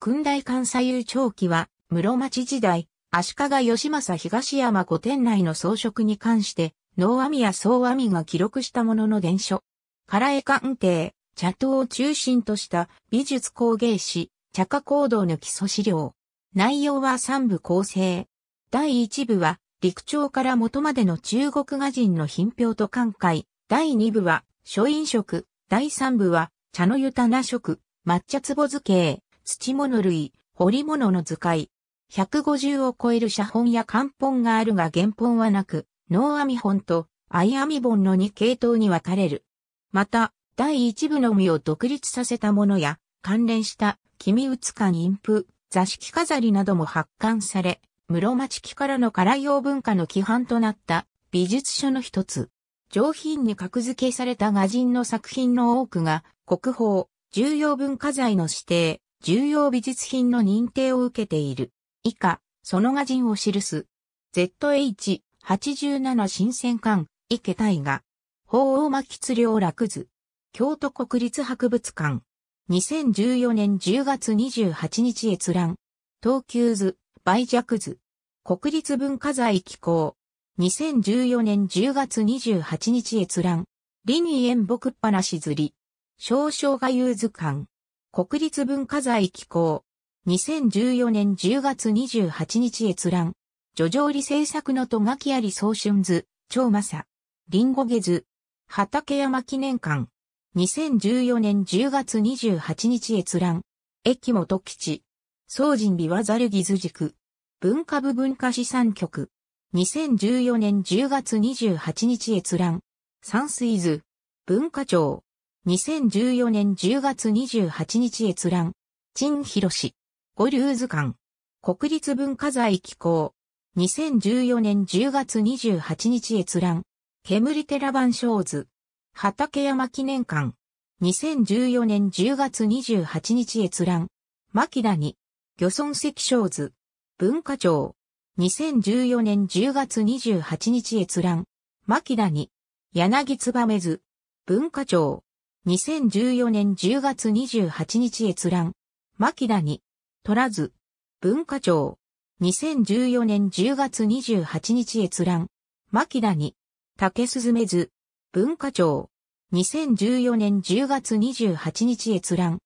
訓大関左右長期は、室町時代、足利義政東山御殿内の装飾に関して、能阿弥や総阿弥が記録したものの伝書。唐江鑑定、茶頭を中心とした美術工芸史、茶化行動の基礎資料。内容は三部構成。第一部は、陸長から元までの中国画人の品評と寛解。第二部は、書院食。第三部は、茶の湯棚食、抹茶壺図形、土物類、彫物の図解。150を超える写本や漢本があるが原本はなく、ノーアミ本とアイアミ本の2系統に分かれる。また、第一部のみを独立させたものや、関連した君打館印符、座敷飾りなども発刊され、室町期からの唐用文化の規範となった美術書の一つ。上品に格付けされた画人の作品の多くが国宝、重要文化財の指定、重要美術品の認定を受けている。以下、その画人を記す。ZH87 新鮮館、池大河。法王巻津良楽図。京都国立博物館。2014年10月28日閲覧。東急図。売弱図。国立文化財機構。2014年10月28日閲覧。リニエン木っ話釣り。少々画遊図館。国立文化財機構。2014年10月28日閲覧。叙情理制作の戸垣あり総春図。超正。リンゴゲ図。畠山記念館。2014年10月28日閲覧。駅元吉。総人美和ザルギズ塾。文化部文化資産局。2014年10月28日閲覧。山水図。文化庁。2014年10月28日閲覧。陳博士。五流図館。国立文化財機構。2014年10月28日閲覧。煙寺番小図。畠山記念館。2014年10月28日閲覧。牧田に。漁村石小図。文化庁。2014年10月28日閲覧。牧田に。柳燕図。文化庁。2014年10月28日閲覧。牧田に。取らず。文化庁。2014年10月28日閲覧。牧田に。竹鈴め図。文化庁。2014年10月28日閲覧。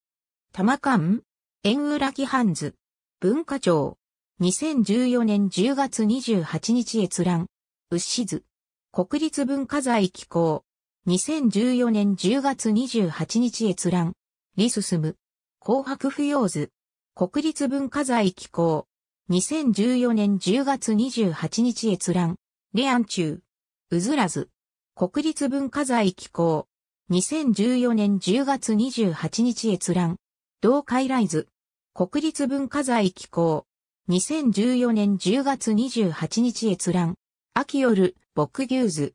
玉館。円浦木半図。文化庁。2014年10月28日閲覧。牛図。国立文化財機構。2014年10月28日閲覧。リススム。紅白不要図。国立文化財機構。2014年10月28日閲覧。レアン中。うずらず。国立文化財機構。2014年10月28日閲覧。同海来図。国立文化財機構。2014年10月28日閲覧。秋夜、牧牛図。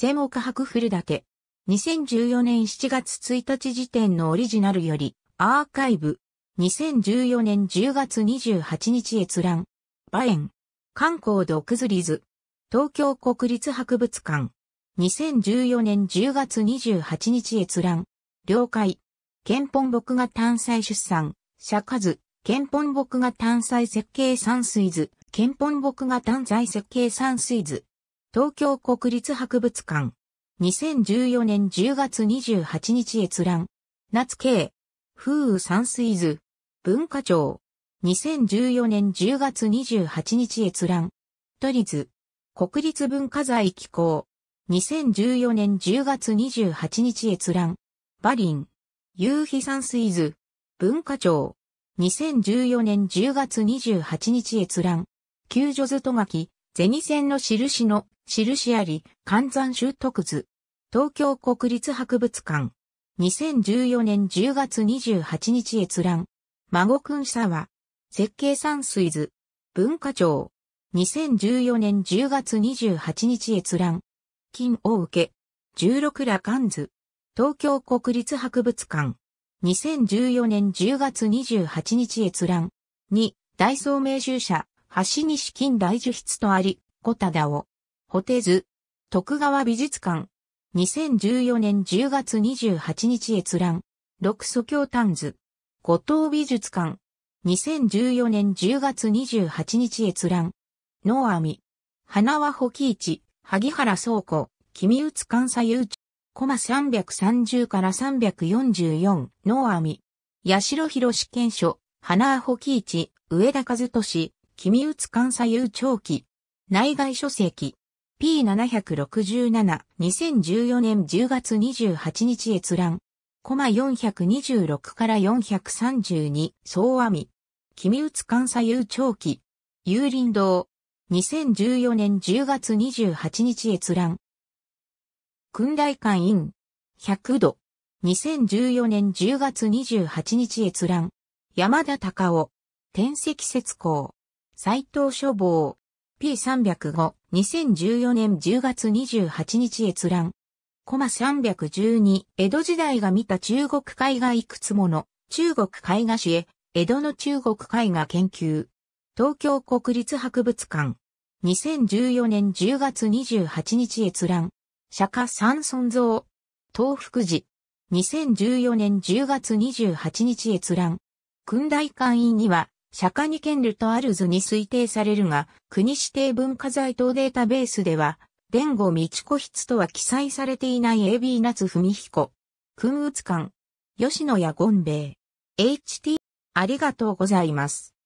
専門家博古立。2014年7月1日時点のオリジナルより、アーカイブ。2014年10月28日閲覧。バエン。観光独図リズ。東京国立博物館。2014年10月28日閲覧。了解。憲本木画単細出産。釈迦図。憲本木画単細設計山水図、憲本木画単細設計山水図。東京国立博物館。2014年10月28日閲覧。夏慶。風雨山水図。文化庁。2014年10月28日閲覧。都立。国立文化財機構。2014年10月28日閲覧。バリン。夕日山水図。文化庁。2014年10月28日閲覧。救助図と書き、銭線の印の印あり、関山習得図。東京国立博物館。2014年10月28日閲覧。孫くん沢。設計山水図。文化庁。2014年10月28日閲覧。金を受け。16羅漢図。東京国立博物館。2014年10月28日閲覧。2、大総名集者、橋西金大樹筆とあり、小忠を。ホテ図。徳川美術館。2014年10月28日閲覧。六祖教丹図。後藤美術館。2014年10月28日閲覧。ノアミ。花輪保木市、萩原倉庫、君打関西誘致。コマ330から344、ノアミ。八代博士検書、花輪保木市、上田和俊、君打関西誘長期。内外書籍。P767、2014年10月28日閲覧。コマ426から432、総阿弥。君打関西遊長期。有林堂。2014年10月28日閲覧。訓大館院。100度。2014年10月28日閲覧。山田隆夫。天石節工。斎藤書房。P305。2014年10月28日閲覧。コマ312、江戸時代が見た中国絵画いくつもの、中国絵画史へ、江戸の中国絵画研究。東京国立博物館。2014年10月28日閲覧。釈迦三尊像。東福寺。2014年10月28日閲覧。訓大館員には、釈迦に権利とある図に推定されるが、国指定文化財等データベースでは、伝後道子筆とは記載されていない AB 夏文彦。訓打館。吉野家権兵衛。HT。ありがとうございます。